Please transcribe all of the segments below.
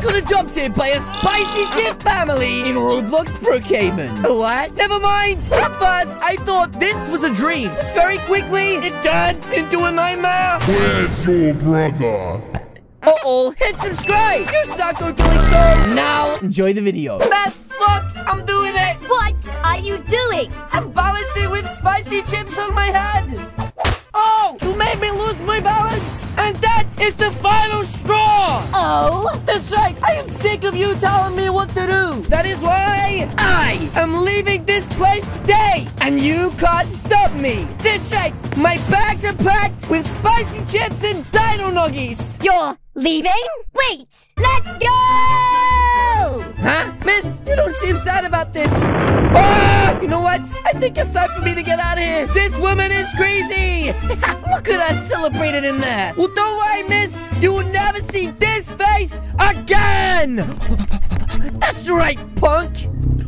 got adopted by a spicy chip family in Roblox Brookhaven. What? Never mind. At first, I thought this was a dream. But very quickly, it turned into a nightmare. Where's your brother? Uh-oh, hit subscribe! You're stuck on Killing Soul! Now, enjoy the video. Mess, look, I'm doing it! What are you doing? I'm balancing with spicy chips on my head! You made me lose my balance! And that is the final straw! Oh? That's right, I am sick of you telling me what to do! That is why I am leaving this place today! And you can't stop me! That's right, my bags are packed with spicy chips and dino nuggies! You're leaving? Wait! Let's go! Huh? Don't seem sad about this. Ah! You know what? I think it's time for me to get out of here. This woman is crazy. Look at us celebrated in there. Well, don't worry, miss. You will never see this face again. That's right, punk.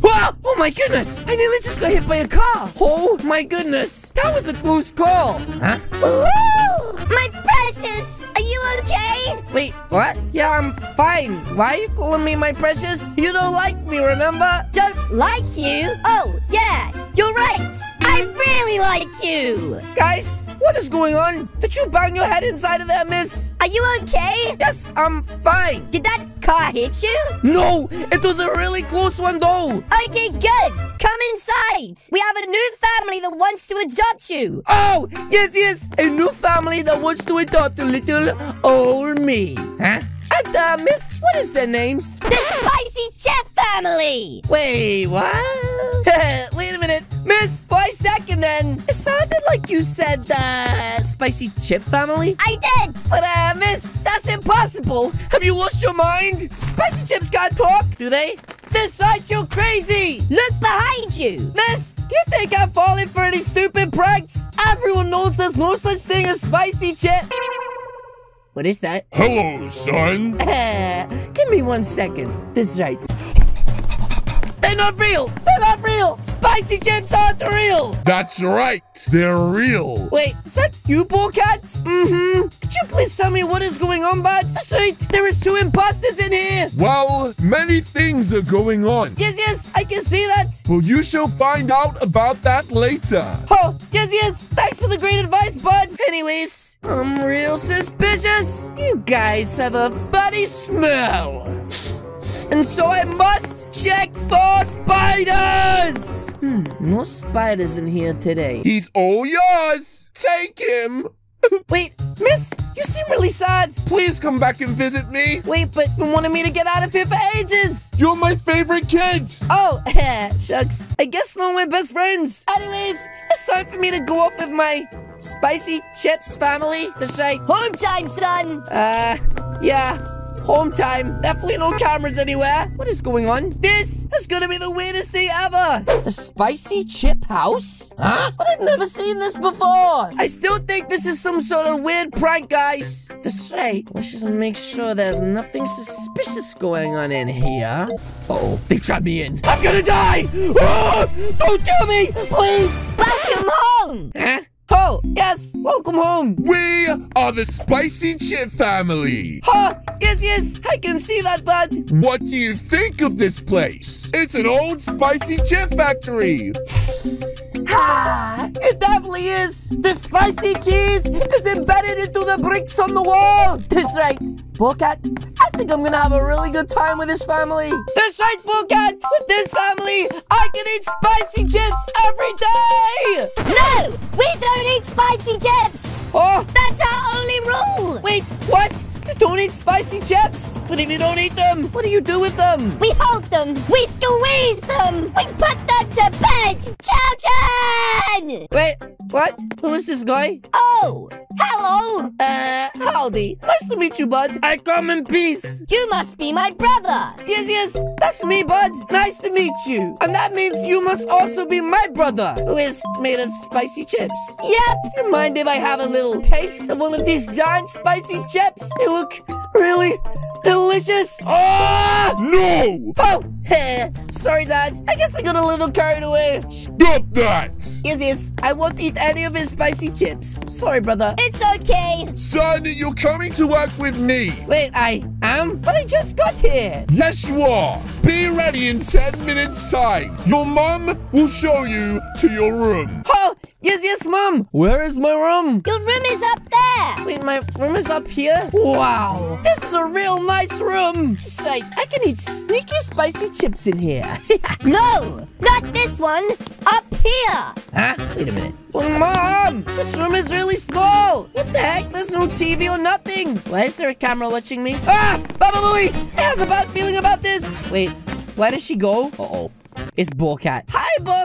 Whoa! Oh my goodness! I nearly just got hit by a car! Oh my goodness! That was a close call! Huh? Ooh, my precious! Are you okay? Wait, what? Yeah, I'm fine. Why are you calling me my precious? You don't like me, remember? Don't like you? Oh, yeah, you're right. I really like you. Guys, what is going on? Did you bang your head inside of there, miss? Are you okay? Yes, I'm fine. Did that car hit you? No, it was a really close one though. Okay, good. Come inside. We have a new family that wants to adopt you. Oh, yes, yes, a new family that wants to adopt a little old me. Huh? And, uh, miss, what is their names? The Spicy Chef family. Wait, what? Wait a minute. Miss, for a second then, it sounded like you said the spicy chip family. I did. But, uh, miss, that's impossible. Have you lost your mind? Spicy chips can't talk, do they? This side, you're crazy. Look behind you. Miss, do you think I'm falling for any stupid pranks? Everyone knows there's no such thing as spicy chip. What is that? Hello, son. Give me one second. This is right. They're not real! They're not real! Spicy chips aren't real! That's right. They're real. Wait, is that you, Bullcat? Mm-hmm. Could you please tell me what is going on, bud? That's right. There is two imposters in here. Well, many things are going on. Yes, yes, I can see that. Well, you shall find out about that later. Oh, yes, yes. Thanks for the great advice, bud. Anyways, I'm real suspicious. You guys have a funny smell. And so I must check for spiders! Hmm, no spiders in here today. He's all yours. Take him. Wait, miss, you seem really sad. Please come back and visit me. Wait, but you wanted me to get out of here for ages. You're my favorite kid. Oh, shucks. I guess not my best friends. Anyways, it's time for me to go off with my spicy chips family. That's right. Home time, son. Uh, yeah. Home time. Definitely no cameras anywhere. What is going on? This is gonna be the weirdest thing ever. The spicy chip house? Huh? But I've never seen this before. I still think this is some sort of weird prank, guys. That's right. Let's just make sure there's nothing suspicious going on in here. Uh oh they trapped me in. I'm gonna die! Ah! Don't kill me, please! Welcome home. Huh? Yes, welcome home. We are the Spicy Chip family. Huh? Yes, yes, I can see that, bud. What do you think of this place? It's an old spicy chip factory. Ah, it definitely is. The spicy cheese is embedded into the bricks on the wall. That's right. Bullcat, I think I'm gonna have a really good time with this family. That's right, Bullcat. With this family, I can eat spicy chips every day. No, we don't eat spicy chips. Oh, That's our only rule. wait, what? Don't eat spicy chips? But if you don't eat them, what do you do with them? We hold them. We squeeze them. We put them to bed. Children. Wait, what? Who is this guy? Oh, hello. Uh, howdy. Nice to meet you, bud. I come in peace. You must be my brother. Yes, yes, that's me, bud. Nice to meet you. And that means you must also be my brother, who is made of spicy chips. Yep. You mind if I have a little taste of one of these giant spicy chips? They look really, delicious. Oh! No! Oh, heh. Sorry, Dad. I guess I got a little carried away. Stop that! Yes, yes. I won't eat any of his spicy chips. Sorry, brother. It's okay. Son, you're coming to work with me. Wait, I am? But I just got here. Yes, you are. Be ready in 10 minutes time. Your mum will show you to your room. Oh, yes, yes, Mom. Where is my room? Your room is up there. Wait, my room is up here? Wow, this is a real nice room. Sight, I can eat sneaky spicy chips in here. No, not this one. Up here. huh? Wait a minute. Well, Mom, this room is really small. What the heck? There's no TV or nothing. Why is there a camera watching me? Ah, Baba Booey, I have a bad feeling about this. Wait, where does she go? Uh-oh. It's Bullcat.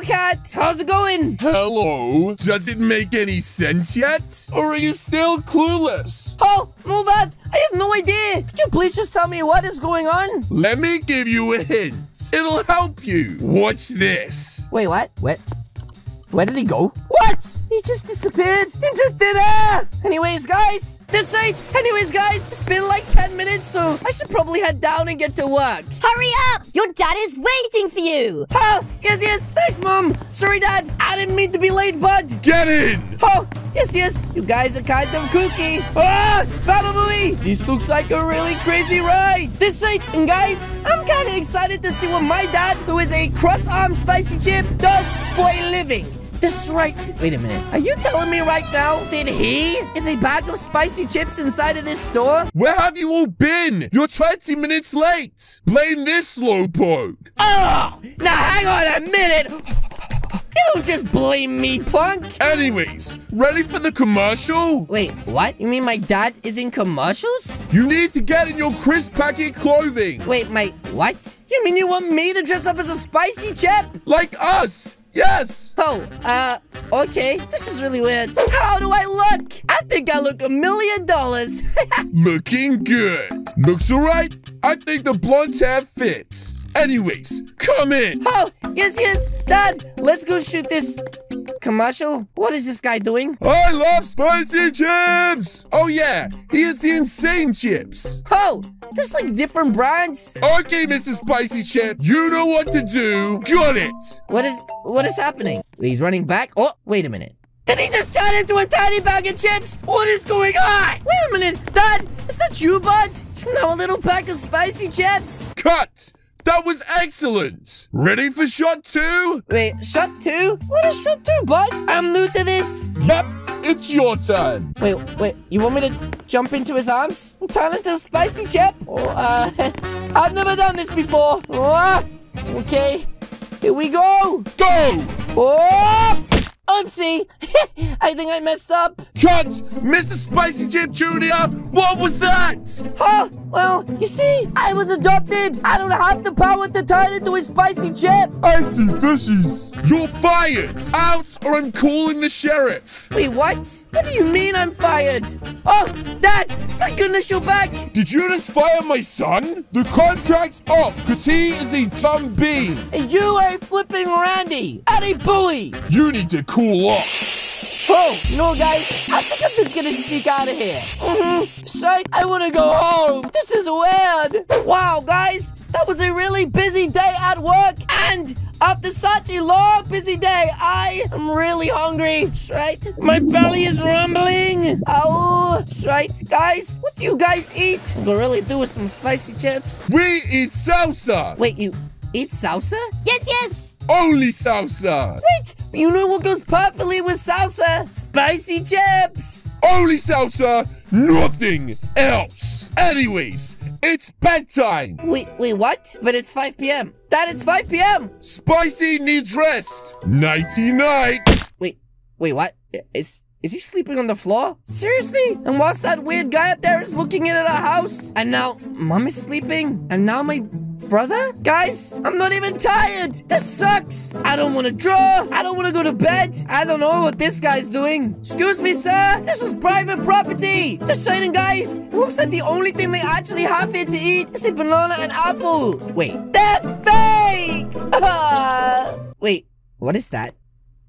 Bullcat. How's it going? Hello? Does it make any sense yet? Or are you still clueless? Oh, no, Dad. I have no idea. Could you please just tell me what is going on? Let me give you a hint. It'll help you. Watch this. Wait, what? What? Where did he go? What? He just disappeared into thin air. Anyways, guys, this right. Anyways, guys, it's been like 10 minutes, so I should probably head down and get to work. Hurry up. Your dad is waiting for you. Oh, yes, yes. Thanks, Mom. Sorry, Dad. I didn't mean to be late, bud. Get in! Oh, yes, yes. You guys are kind of kooky. Ah, Baba Booey. This looks like a really crazy ride. This right. And guys, I'm kind of excited to see what my dad, who is a cross-armed spicy chip, does for a living. That's right. Wait a minute. Are you telling me right now that he is a bag of spicy chips inside of this store? Where have you all been? You're 20 minutes late. Blame this slowpoke. Oh, now hang on a minute. You don't just blame me, punk. Anyways, ready for the commercial? Wait, what? You mean my dad is in commercials? You need to get in your crisp packet clothing. Wait, my what? You mean you want me to dress up as a spicy chip? Like us. Yes. Oh, uh, okay. This is really weird. How do I look? I think I look a million dollars. Looking good. Looks alright. I think the blonde hair fits. Anyways, come in. oh, yes, yes. Dad, let's go shoot this commercial. What is this guy doing? I love spicy chips. Oh yeah, he is the insane chips. Oh, there's like different brands. Okay, Mr. Spicy Chip, you know what to do. Got it. What is, what is happening? He's running back. Oh, wait a minute. Did he just turn into a tiny bag of chips? What is going on? Wait a minute, Dad, is that you, bud? Now a little pack of spicy chips. Cut. That was excellent. Ready for shot two? Wait, shot two? What is shot two, bud? I'm new to this. Yep, it's your turn. Wait, wait, you want me to jump into his arms? and Turn into a spicy chip? Oh, uh, I've never done this before. Oh, okay, here we go. Go. Oh, oopsie. I think I messed up. Cut. Mr. Spicy Chip Jr., what was that? Oh, well, you see, I was adopted. I don't have the power to turn into a spicy chip. I see fishies. You're fired. Out or I'm calling the sheriff. Wait, what? What do you mean I'm fired? Oh, Dad, thank goodness you're back. Did you just fire my son? The contract's off because he is a dumb bean. You are a flipping Randy and a bully. You need to cool off. Oh, you know what, guys? I think I'm just gonna sneak out of here. Mm-hmm. Psych, I wanna go home. This is weird. Wow, guys, that was a really busy day at work. And after such a long, busy day, I am really hungry. That's right. My belly is rumbling. Oh, that's right. Guys, what do you guys eat? I really do with some spicy chips. We eat salsa. Wait, you eat salsa? Yes, yes. Only salsa. Wait, you know what goes perfectly with salsa? Spicy chips. Only salsa. Nothing else. Anyways, it's bedtime. Wait, wait, what? But it's 5 p.m. Dad, it's 5 p.m. Spicy needs rest. Nighty night. Wait, wait, what? Is is he sleeping on the floor? Seriously? And whilst that weird guy up there is looking in at our house, and now mom is sleeping, and now my brother? Guys, I'm not even tired. This sucks. I don't want to draw. I don't want to go to bed. I don't know what this guy's doing. Excuse me, sir. This is private property. The shining guys, it looks like the only thing they actually have here to eat is a banana and apple. Wait, they're fake. Ah. Wait, what is that?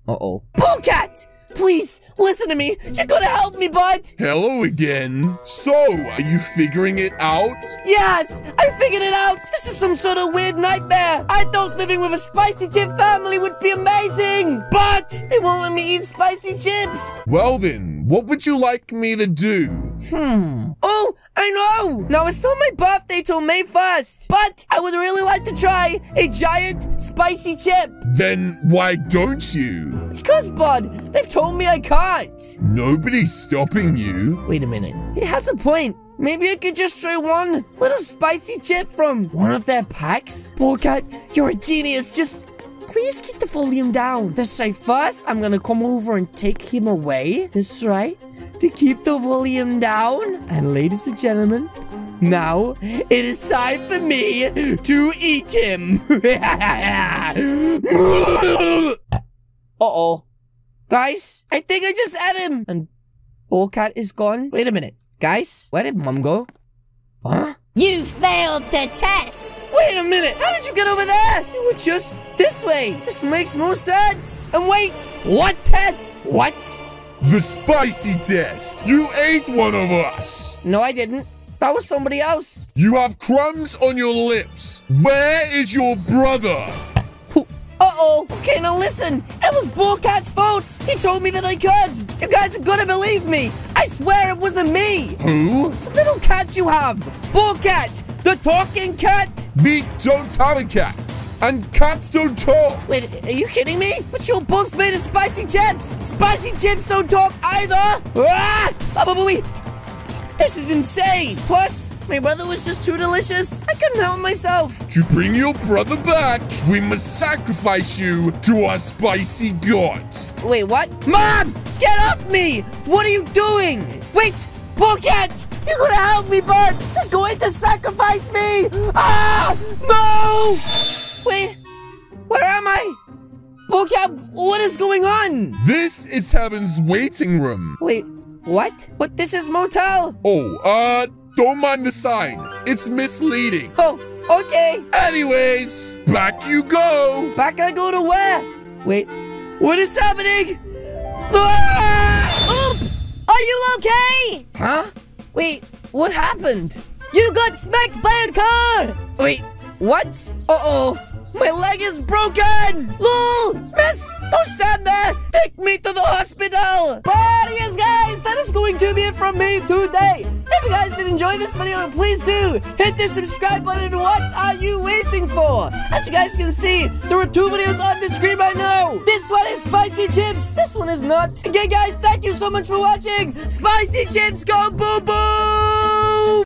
Uh-oh. Bullcat! Please, listen to me. You gotta help me, bud. Hello again. So, are you figuring it out? Yes, I figured it out. This is some sort of weird nightmare. I thought living with a spicy chip family would be amazing, but they won't let me eat spicy chips. Well then, what would you like me to do? Hmm. Oh, I know. Now it's not my birthday till May 1st, but I would really like to try a giant spicy chip. Then why don't you? Because, bud, they've told me I can't. Nobody's stopping you. Wait a minute. He has a point. Maybe I could just try one little spicy chip from one of their packs. Polecat, you're a genius. Just please keep the volume down. This right first, I'm gonna come over and take him away. This right to keep the volume down. And ladies and gentlemen, now it is time for me to eat him. Uh-oh. Guys, I think I just ate him. And Bullcat is gone. Wait a minute. Guys, where did Mom go? Huh? You failed the test! Wait a minute. How did you get over there? You were just this way. This makes no sense. And wait, what test? What? The spicy test. You ate one of us. No, I didn't. That was somebody else. You have crumbs on your lips. Where is your brother? Uh-oh. Okay, now listen. It was Bullcat's fault. He told me that I could. You guys are gonna believe me. I swear it wasn't me. Who? It's a little cat you have. Bullcat, the talking cat. Me don't have a cat. And cats don't talk. Wait, are you kidding me? But you're both made of spicy chips. Spicy chips don't talk either. Ah! Ah, This is insane. Plus, my brother was just too delicious. I couldn't help myself. To bring your brother back, we must sacrifice you to our spicy gods. Wait, what? Mom! Get off me! What are you doing? Wait! Bullcat! You're gonna help me, bud! They're going to sacrifice me! Ah! No! Wait, where am I? Bullcat, what is going on? This is Heaven's waiting room. Wait, what? But this is motel. Oh, uh, don't mind the sign. It's misleading. Oh, okay. Anyways, back you go. Back I go to where? Wait, what is happening? Ah! Oop! Are you okay? Huh? Wait, what happened? You got smacked by a car! Wait, what? Uh-oh. My leg is broken! LOL! Miss, don't stand there! Take me to the hospital! But yes, guys, that is going to be it from me today. You guys did enjoy this video, please do hit the subscribe button. What are you waiting for? As you guys can see, there are two videos on the screen right now. This one is spicy chips. This one is not. Okay, guys, thank you so much for watching. Spicy chips go boom boom!